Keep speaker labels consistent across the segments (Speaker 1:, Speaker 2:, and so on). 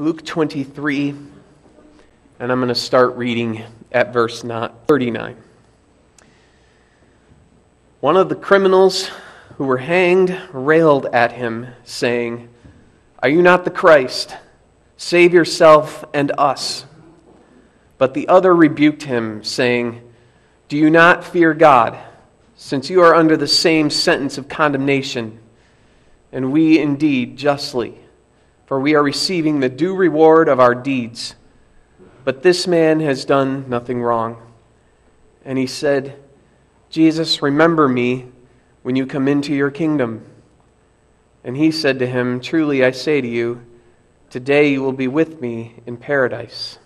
Speaker 1: Luke 23, and I'm going to start reading at verse 39. One of the criminals who were hanged railed at him, saying, Are you not the Christ? Save yourself and us. But the other rebuked him, saying, Do you not fear God, since you are under the same sentence of condemnation, and we indeed justly? For we are receiving the due reward of our deeds. But this man has done nothing wrong. And he said, Jesus, remember me when you come into your kingdom. And he said to him, Truly I say to you, today you will be with me in paradise.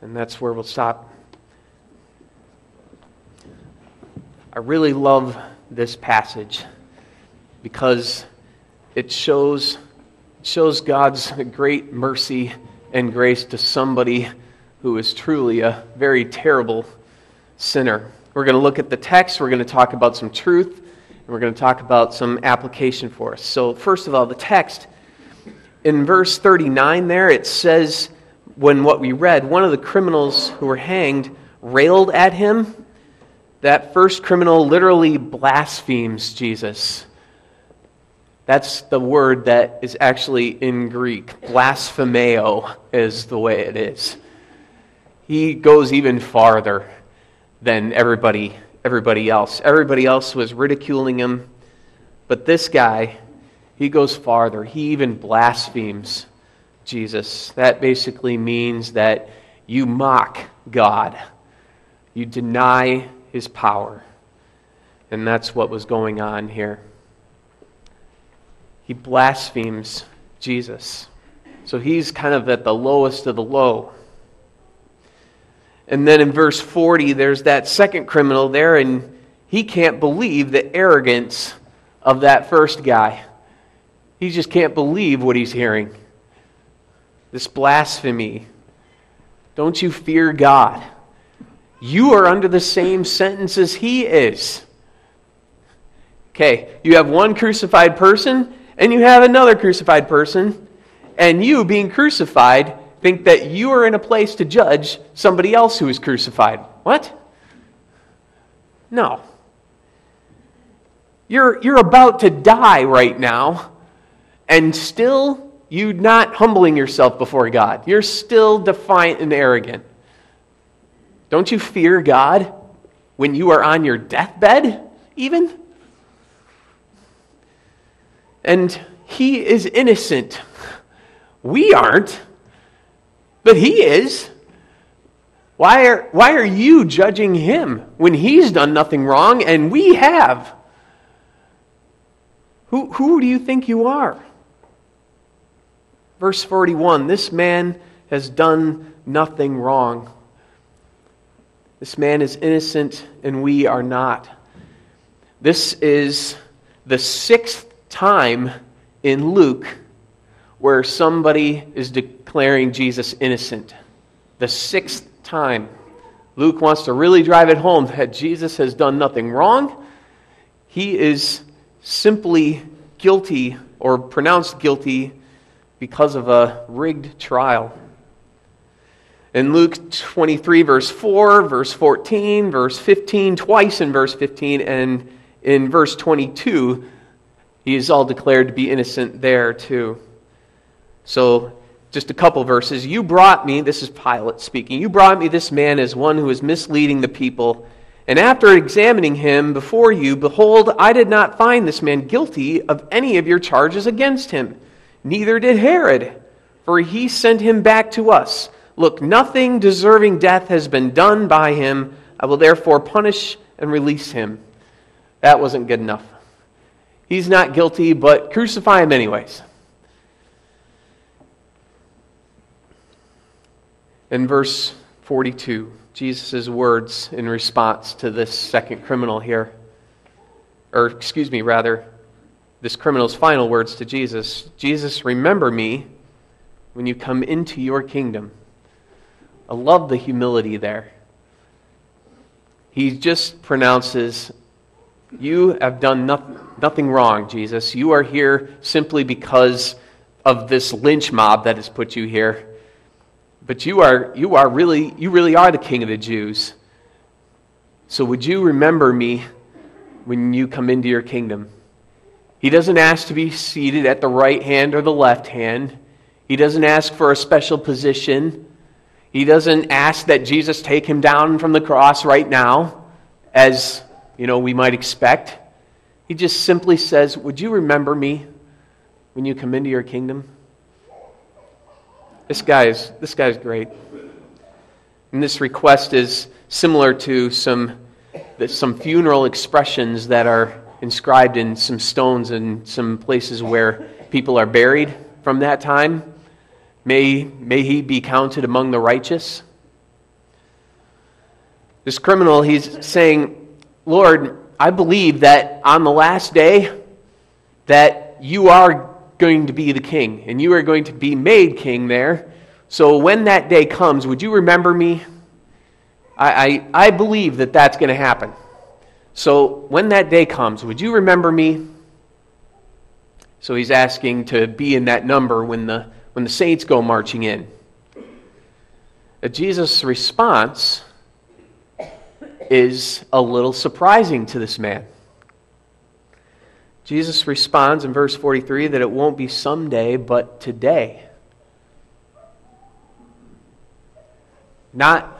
Speaker 1: And that's where we'll stop. I really love this passage because it shows shows God's great mercy and grace to somebody who is truly a very terrible sinner. We're going to look at the text, we're going to talk about some truth, and we're going to talk about some application for us. So, first of all, the text in verse 39 there, it says, when what we read, one of the criminals who were hanged railed at him. That first criminal literally blasphemes Jesus. That's the word that is actually in Greek. Blasphemeo is the way it is. He goes even farther than everybody, everybody else. Everybody else was ridiculing him, but this guy, he goes farther. He even blasphemes Jesus. That basically means that you mock God, you deny his power. And that's what was going on here he blasphemes Jesus. So he's kind of at the lowest of the low. And then in verse 40, there's that second criminal there, and he can't believe the arrogance of that first guy. He just can't believe what he's hearing. This blasphemy. Don't you fear God? You are under the same sentence as he is. Okay, you have one crucified person, and you have another crucified person, and you, being crucified, think that you are in a place to judge somebody else who is crucified. What? No. You're, you're about to die right now, and still you're not humbling yourself before God. You're still defiant and arrogant. Don't you fear God when you are on your deathbed, even? And he is innocent. We aren't, but he is. Why are, why are you judging him when he's done nothing wrong and we have? Who, who do you think you are? Verse 41 This man has done nothing wrong. This man is innocent and we are not. This is the sixth time in Luke where somebody is declaring Jesus innocent. The sixth time. Luke wants to really drive it home that Jesus has done nothing wrong. He is simply guilty or pronounced guilty because of a rigged trial. In Luke 23, verse 4, verse 14, verse 15, twice in verse 15, and in verse 22, he is all declared to be innocent there too. So, just a couple verses. You brought me, this is Pilate speaking, you brought me this man as one who is misleading the people. And after examining him before you, behold, I did not find this man guilty of any of your charges against him. Neither did Herod, for he sent him back to us. Look, nothing deserving death has been done by him. I will therefore punish and release him. That wasn't good enough. He's not guilty, but crucify him anyways. In verse 42, Jesus' words in response to this second criminal here, or excuse me, rather, this criminal's final words to Jesus Jesus, remember me when you come into your kingdom. I love the humility there. He just pronounces, You have done nothing nothing wrong, Jesus. You are here simply because of this lynch mob that has put you here. But you are, you are really, you really are the king of the Jews. So would you remember me when you come into your kingdom? He doesn't ask to be seated at the right hand or the left hand. He doesn't ask for a special position. He doesn't ask that Jesus take him down from the cross right now, as you know we might expect. He just simply says, Would you remember me when you come into your kingdom? This guy is, this guy is great. And this request is similar to some, some funeral expressions that are inscribed in some stones in some places where people are buried from that time. May, may he be counted among the righteous. This criminal, he's saying, Lord, I believe that on the last day that you are going to be the king and you are going to be made king there. So when that day comes, would you remember me? I, I, I believe that that's going to happen. So when that day comes, would you remember me? So he's asking to be in that number when the, when the saints go marching in. Jesus' response is a little surprising to this man. Jesus responds in verse 43 that it won't be someday, but today. Not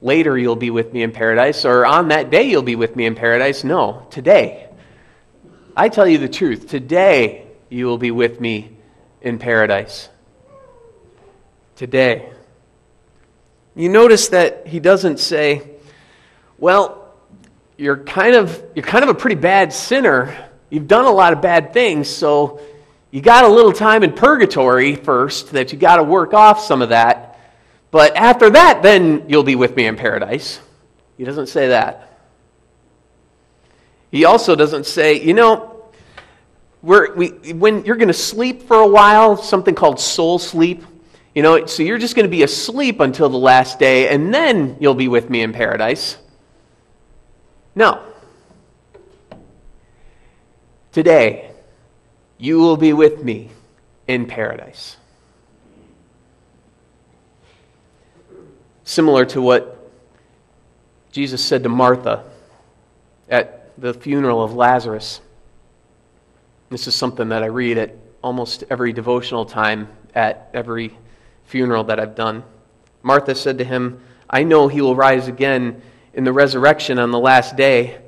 Speaker 1: later you'll be with me in paradise, or on that day you'll be with me in paradise. No, today. I tell you the truth. Today you will be with me in paradise. Today. You notice that he doesn't say, well, you're kind of, you're kind of a pretty bad sinner. You've done a lot of bad things, so you got a little time in purgatory first that you got to work off some of that. But after that, then you'll be with me in paradise. He doesn't say that. He also doesn't say, you know, we, when you're going to sleep for a while, something called soul sleep. You know, so you're just going to be asleep until the last day, and then you'll be with me in paradise. No. Today, you will be with me in paradise. Similar to what Jesus said to Martha at the funeral of Lazarus. This is something that I read at almost every devotional time at every funeral that I've done. Martha said to him, I know he will rise again in the resurrection on the last day,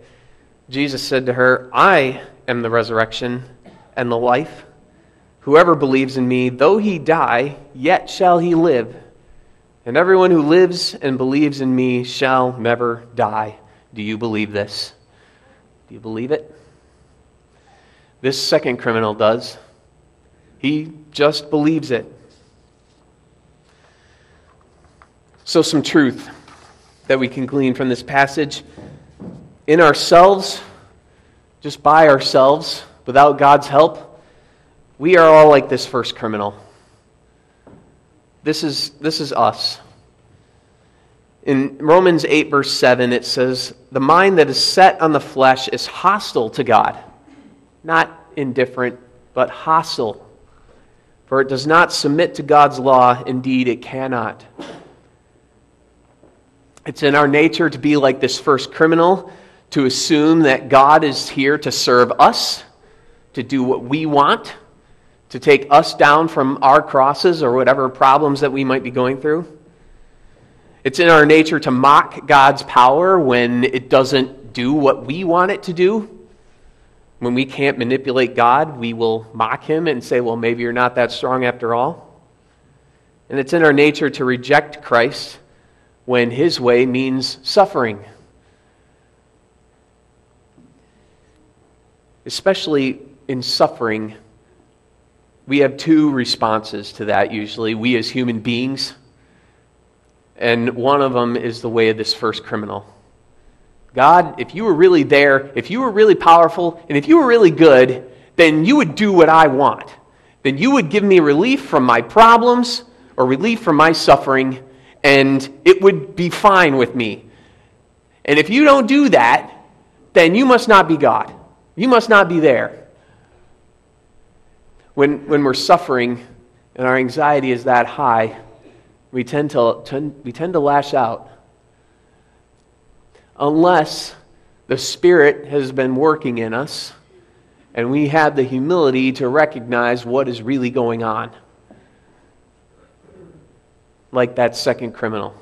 Speaker 1: Jesus said to her, I am the resurrection and the life. Whoever believes in me, though he die, yet shall he live. And everyone who lives and believes in me shall never die. Do you believe this? Do you believe it? This second criminal does. He just believes it. So, some truth that we can glean from this passage. In ourselves, just by ourselves, without God's help, we are all like this first criminal. This is, this is us. In Romans 8, verse 7, it says, The mind that is set on the flesh is hostile to God. Not indifferent, but hostile. For it does not submit to God's law. Indeed, it cannot. It's in our nature to be like this first criminal, to assume that God is here to serve us, to do what we want, to take us down from our crosses or whatever problems that we might be going through. It's in our nature to mock God's power when it doesn't do what we want it to do. When we can't manipulate God, we will mock him and say, well, maybe you're not that strong after all. And it's in our nature to reject Christ when his way means suffering. Especially in suffering, we have two responses to that usually, we as human beings. And one of them is the way of this first criminal. God, if you were really there, if you were really powerful, and if you were really good, then you would do what I want. Then you would give me relief from my problems or relief from my suffering, and it would be fine with me. And if you don't do that, then you must not be God. You must not be there. when, when we're suffering and our anxiety is that high, we tend to, we tend to lash out. Unless the Spirit has been working in us and we have the humility to recognize what is really going on. Like that second criminal.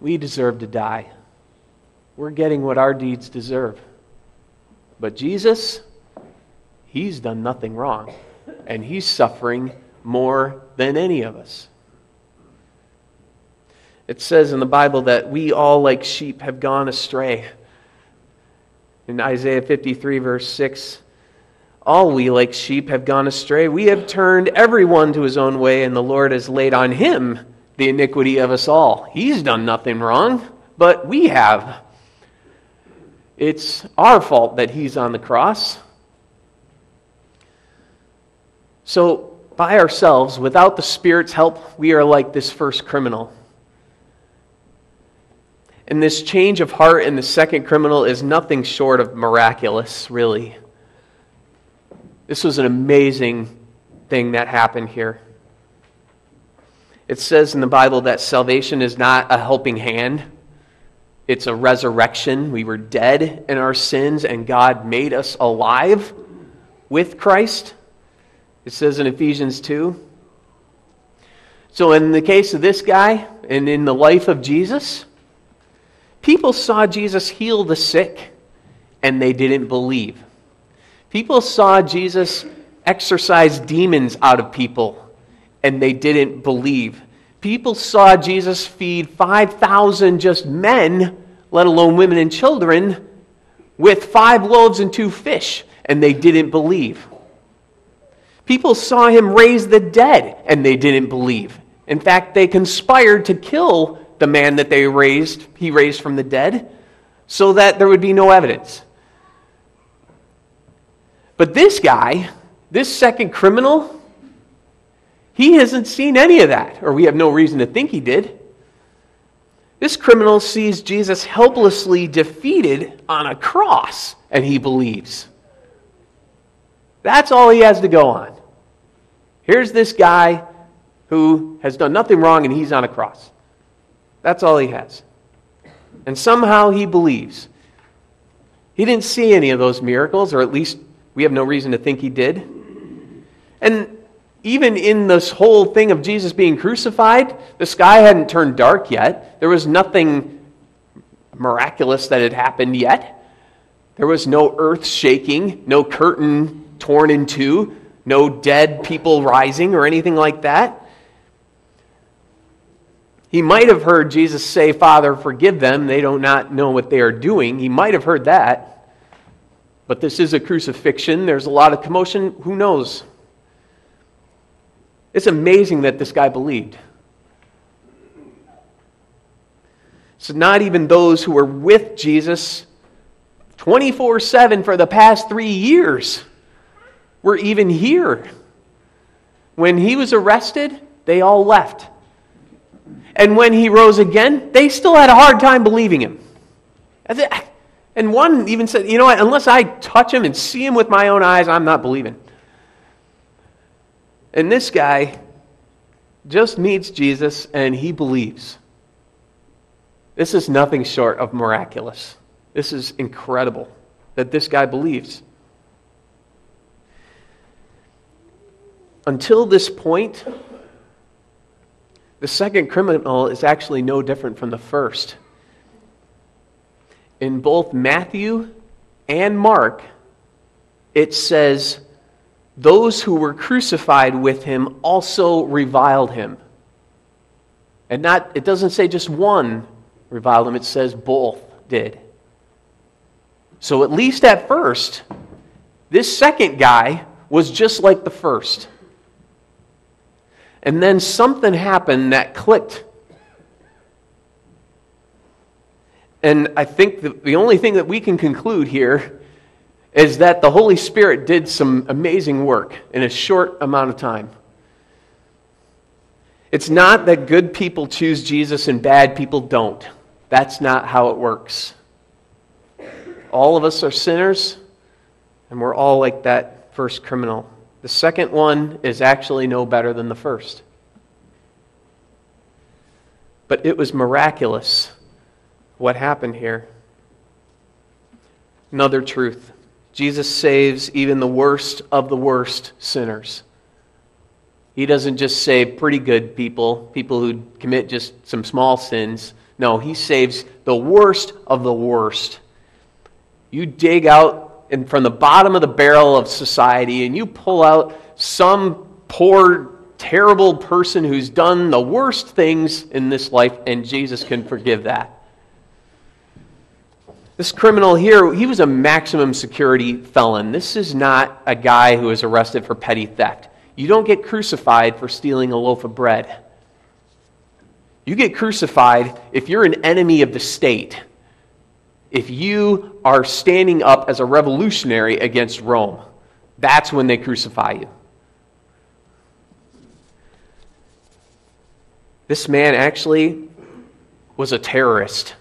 Speaker 1: We deserve to die. We're getting what our deeds deserve. But Jesus, He's done nothing wrong, and He's suffering more than any of us. It says in the Bible that we all, like sheep, have gone astray. In Isaiah 53, verse 6, all we, like sheep, have gone astray. We have turned everyone to his own way, and the Lord has laid on him the iniquity of us all. He's done nothing wrong, but we have. It's our fault that he's on the cross. So, by ourselves, without the Spirit's help, we are like this first criminal. And this change of heart in the second criminal is nothing short of miraculous, really. This was an amazing thing that happened here. It says in the Bible that salvation is not a helping hand, it's a resurrection. We were dead in our sins, and God made us alive with Christ. It says in Ephesians 2. So, in the case of this guy, and in the life of Jesus, people saw Jesus heal the sick, and they didn't believe. People saw Jesus exorcise demons out of people, and they didn't believe. People saw Jesus feed 5,000 just men, let alone women and children, with five loaves and two fish, and they didn't believe. People saw him raise the dead, and they didn't believe. In fact, they conspired to kill the man that they raised, he raised from the dead, so that there would be no evidence. But this guy, this second criminal, he hasn't seen any of that, or we have no reason to think he did. This criminal sees Jesus helplessly defeated on a cross, and he believes. That's all he has to go on. Here's this guy who has done nothing wrong, and he's on a cross. That's all he has. And somehow he believes. He didn't see any of those miracles, or at least we have no reason to think he did. And even in this whole thing of Jesus being crucified, the sky hadn't turned dark yet. There was nothing miraculous that had happened yet. There was no earth shaking, no curtain torn in two, no dead people rising or anything like that. He might have heard Jesus say, Father, forgive them. They do not know what they are doing. He might have heard that. But this is a crucifixion. There's a lot of commotion. Who knows? It's amazing that this guy believed. So, not even those who were with Jesus 24 7 for the past three years were even here. When he was arrested, they all left. And when he rose again, they still had a hard time believing him. And one even said, You know what? Unless I touch him and see him with my own eyes, I'm not believing. And this guy just meets Jesus and he believes. This is nothing short of miraculous. This is incredible that this guy believes. Until this point, the second criminal is actually no different from the first. In both Matthew and Mark, it says those who were crucified with him also reviled him. And not it doesn't say just one reviled him, it says both did. So at least at first, this second guy was just like the first. And then something happened that clicked. And I think the, the only thing that we can conclude here is that the Holy Spirit did some amazing work in a short amount of time. It's not that good people choose Jesus and bad people don't. That's not how it works. All of us are sinners, and we're all like that first criminal. The second one is actually no better than the first. But it was miraculous what happened here. Another truth Jesus saves even the worst of the worst sinners. He doesn't just save pretty good people, people who commit just some small sins. No, he saves the worst of the worst. You dig out and from the bottom of the barrel of society and you pull out some poor, terrible person who's done the worst things in this life, and Jesus can forgive that. This criminal here, he was a maximum security felon. This is not a guy who was arrested for petty theft. You don't get crucified for stealing a loaf of bread. You get crucified if you're an enemy of the state if you are standing up as a revolutionary against Rome, that's when they crucify you. This man actually was a terrorist.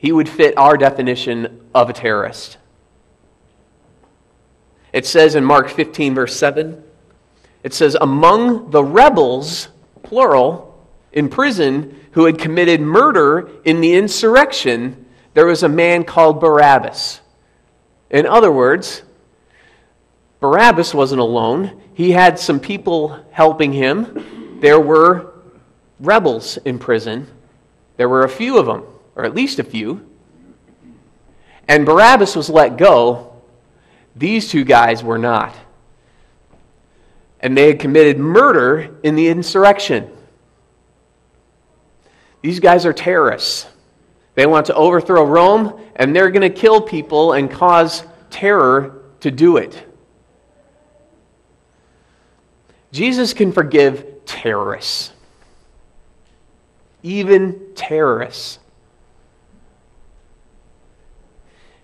Speaker 1: He would fit our definition of a terrorist. It says in Mark 15, verse 7, it says, Among the rebels, plural, in prison, who had committed murder in the insurrection, there was a man called Barabbas. In other words, Barabbas wasn't alone. He had some people helping him. There were rebels in prison. There were a few of them, or at least a few. And Barabbas was let go. These two guys were not. And they had committed murder in the insurrection. These guys are terrorists. They want to overthrow Rome, and they're going to kill people and cause terror to do it. Jesus can forgive terrorists, even terrorists.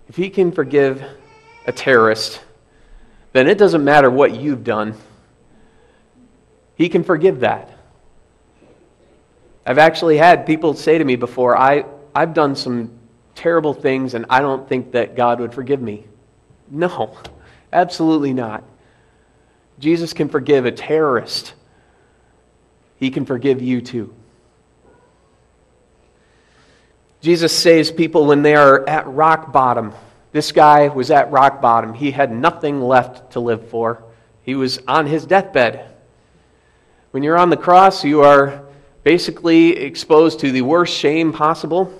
Speaker 1: If he can forgive a terrorist, then it doesn't matter what you've done. He can forgive that. I've actually had people say to me before, I, I've done some terrible things and I don't think that God would forgive me. No, absolutely not. Jesus can forgive a terrorist, He can forgive you too. Jesus saves people when they are at rock bottom. This guy was at rock bottom. He had nothing left to live for. He was on his deathbed. When you're on the cross, you are basically exposed to the worst shame possible,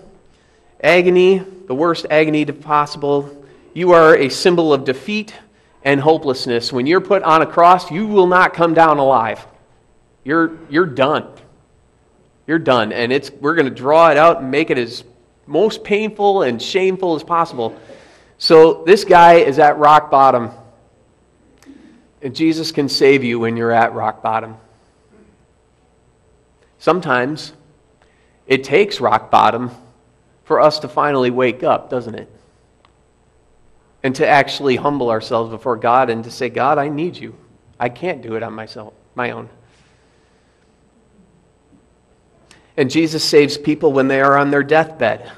Speaker 1: agony, the worst agony possible. You are a symbol of defeat and hopelessness. When you're put on a cross, you will not come down alive. You're, you're done. You're done. And it's, we're going to draw it out and make it as most painful and shameful as possible. So this guy is at rock bottom. And Jesus can save you when you're at rock bottom. Sometimes it takes rock bottom for us to finally wake up, doesn't it? And to actually humble ourselves before God and to say, God, I need you. I can't do it on myself, my own. And Jesus saves people when they are on their deathbed.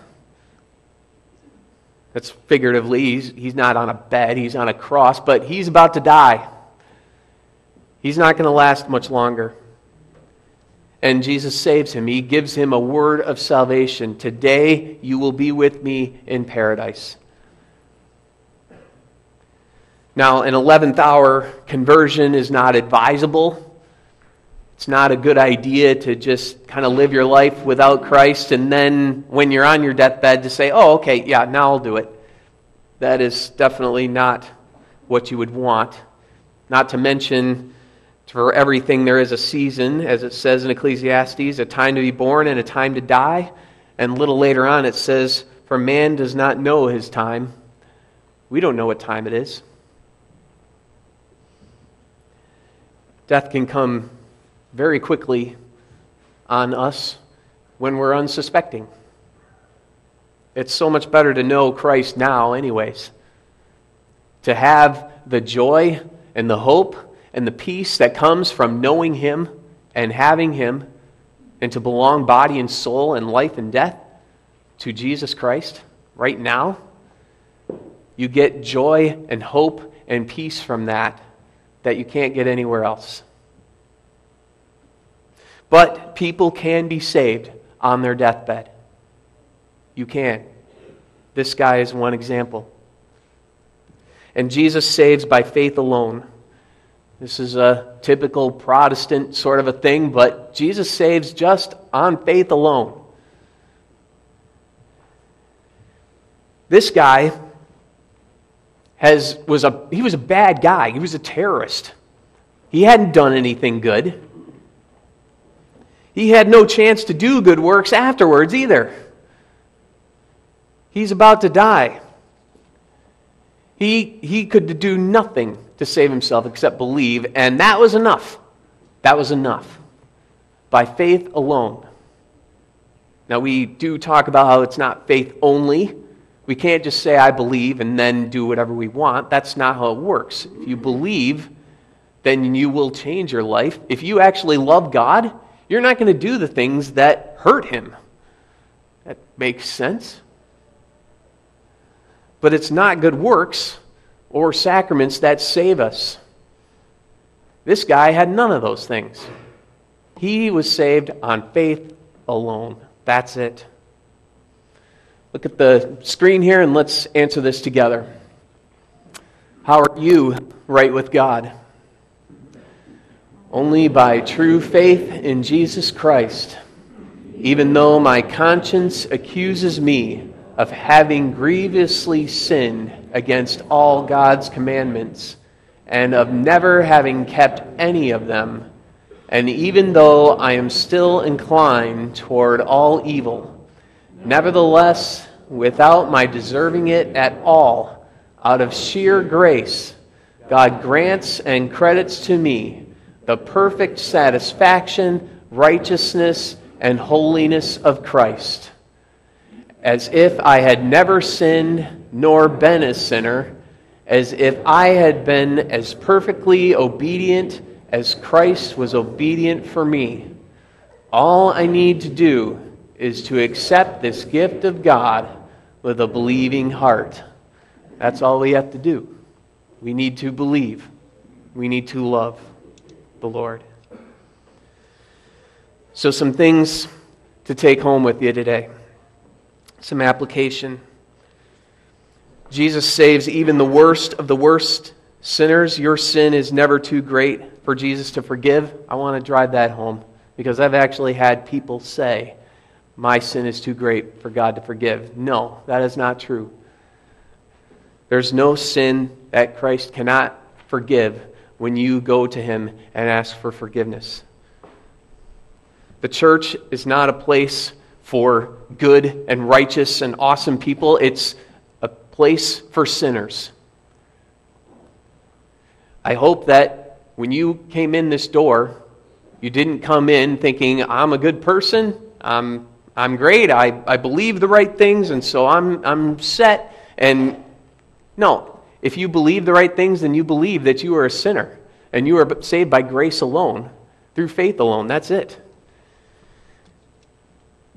Speaker 1: That's figuratively, he's, he's not on a bed, he's on a cross, but he's about to die. He's not going to last much longer. And Jesus saves him. He gives him a word of salvation. Today you will be with me in paradise. Now, an 11th hour conversion is not advisable. It's not a good idea to just kind of live your life without Christ and then when you're on your deathbed to say, oh, okay, yeah, now I'll do it. That is definitely not what you would want. Not to mention for everything, there is a season, as it says in Ecclesiastes, a time to be born and a time to die. And a little later on, it says, For man does not know his time. We don't know what time it is. Death can come very quickly on us when we're unsuspecting. It's so much better to know Christ now, anyways. To have the joy and the hope and the peace that comes from knowing Him and having Him, and to belong body and soul and life and death to Jesus Christ right now, you get joy and hope and peace from that that you can't get anywhere else. But people can be saved on their deathbed. You can. This guy is one example. And Jesus saves by faith alone. This is a typical Protestant sort of a thing, but Jesus saves just on faith alone. This guy has, was a, he was a bad guy. He was a terrorist. He hadn't done anything good. He had no chance to do good works afterwards either. He's about to die. He, he could do nothing to save himself except believe, and that was enough. That was enough. By faith alone. Now, we do talk about how it's not faith only. We can't just say, I believe, and then do whatever we want. That's not how it works. If you believe, then you will change your life. If you actually love God, you're not going to do the things that hurt Him. That makes sense. But it's not good works or sacraments that save us. This guy had none of those things. He was saved on faith alone. That's it. Look at the screen here and let's answer this together. How are you right with God? Only by true faith in Jesus Christ, even though my conscience accuses me of having grievously sinned against all God's commandments and of never having kept any of them. And even though I am still inclined toward all evil, nevertheless, without my deserving it at all, out of sheer grace, God grants and credits to me the perfect satisfaction, righteousness, and holiness of Christ as if I had never sinned nor been a sinner, as if I had been as perfectly obedient as Christ was obedient for me. All I need to do is to accept this gift of God with a believing heart. That's all we have to do. We need to believe. We need to love the Lord. So, some things to take home with you today some application. Jesus saves even the worst of the worst sinners. Your sin is never too great for Jesus to forgive. I want to drive that home because I've actually had people say, My sin is too great for God to forgive. No, that is not true. There's no sin that Christ cannot forgive when you go to Him and ask for forgiveness. The church is not a place for good and righteous and awesome people, it's a place for sinners. I hope that when you came in this door, you didn't come in thinking, I'm a good person, I'm, I'm great, I, I believe the right things, and so I'm, I'm set. And no, if you believe the right things, then you believe that you are a sinner and you are saved by grace alone, through faith alone. That's it.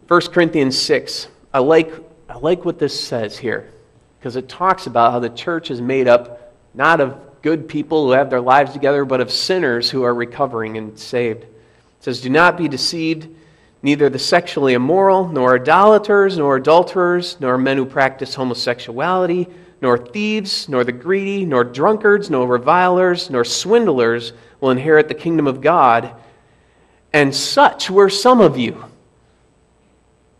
Speaker 1: 1 Corinthians 6. I like, I like what this says here because it talks about how the church is made up not of good people who have their lives together, but of sinners who are recovering and saved. It says, Do not be deceived. Neither the sexually immoral, nor idolaters, nor adulterers, nor men who practice homosexuality, nor thieves, nor the greedy, nor drunkards, nor revilers, nor swindlers will inherit the kingdom of God. And such were some of you.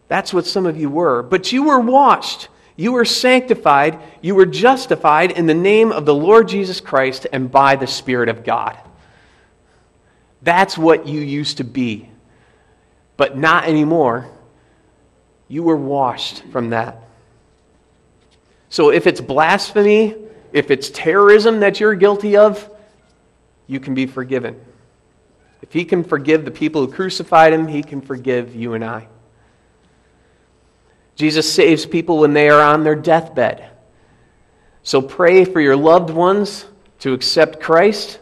Speaker 1: That's what some of you were. But you were washed, you were sanctified, you were justified in the name of the Lord Jesus Christ and by the Spirit of God. That's what you used to be. But not anymore. You were washed from that. So if it's blasphemy, if it's terrorism that you're guilty of, you can be forgiven. If he can forgive the people who crucified him, he can forgive you and I. Jesus saves people when they are on their deathbed. So pray for your loved ones to accept Christ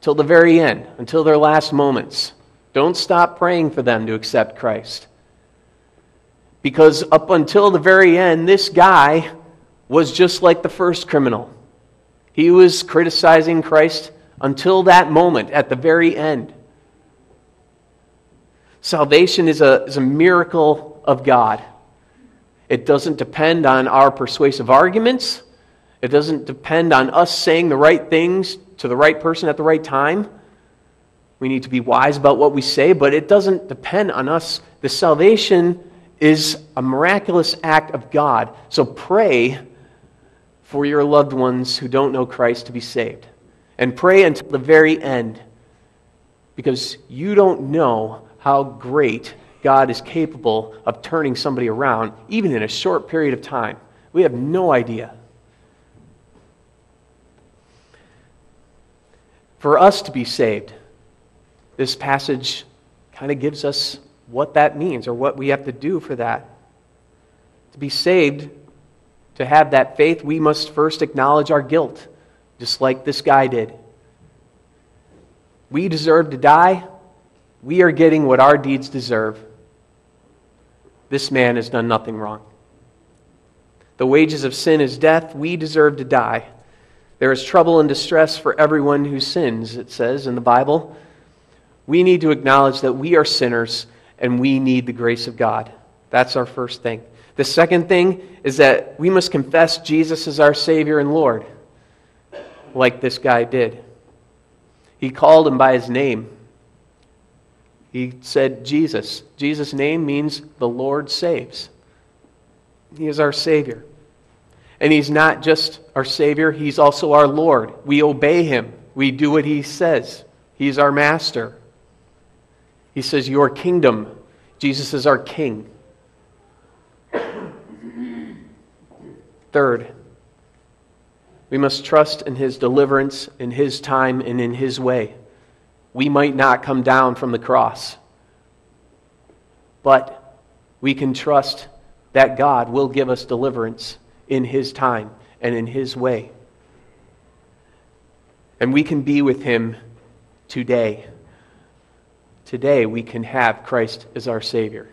Speaker 1: till the very end, until their last moments. Don't stop praying for them to accept Christ. Because up until the very end, this guy was just like the first criminal. He was criticizing Christ until that moment at the very end. Salvation is a, is a miracle of God. It doesn't depend on our persuasive arguments. It doesn't depend on us saying the right things to the right person at the right time. We need to be wise about what we say, but it doesn't depend on us. The salvation is a miraculous act of God. So pray for your loved ones who don't know Christ to be saved. And pray until the very end because you don't know how great God is capable of turning somebody around, even in a short period of time. We have no idea. For us to be saved, this passage kind of gives us what that means or what we have to do for that. To be saved, to have that faith, we must first acknowledge our guilt, just like this guy did. We deserve to die. We are getting what our deeds deserve. This man has done nothing wrong. The wages of sin is death. We deserve to die. There is trouble and distress for everyone who sins, it says in the Bible. We need to acknowledge that we are sinners and we need the grace of God. That's our first thing. The second thing is that we must confess Jesus as our Savior and Lord, like this guy did. He called him by his name. He said, Jesus. Jesus' name means the Lord saves. He is our Savior. And He's not just our Savior, He's also our Lord. We obey Him, we do what He says. He's our Master. He says, Your kingdom. Jesus is our King. Third, we must trust in His deliverance, in His time, and in His way. We might not come down from the cross, but we can trust that God will give us deliverance in His time and in His way. And we can be with Him today. Today, we can have Christ as our Savior.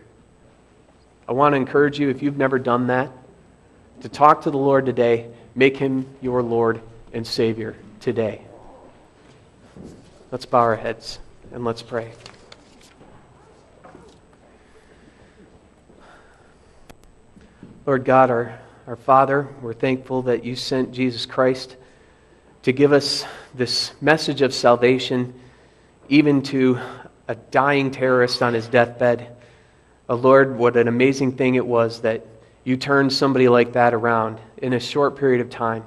Speaker 1: I want to encourage you, if you've never done that, to talk to the Lord today. Make Him your Lord and Savior today. Let's bow our heads and let's pray. Lord God, our our Father, we're thankful that you sent Jesus Christ to give us this message of salvation, even to a dying terrorist on his deathbed. Oh, Lord, what an amazing thing it was that you turn somebody like that around in a short period of time.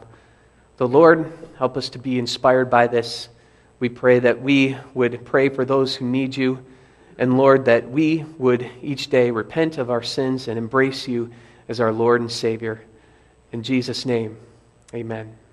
Speaker 1: The Lord, help us to be inspired by this. We pray that we would pray for those who need you. And Lord, that we would each day repent of our sins and embrace you as our Lord and Savior. In Jesus' name, amen.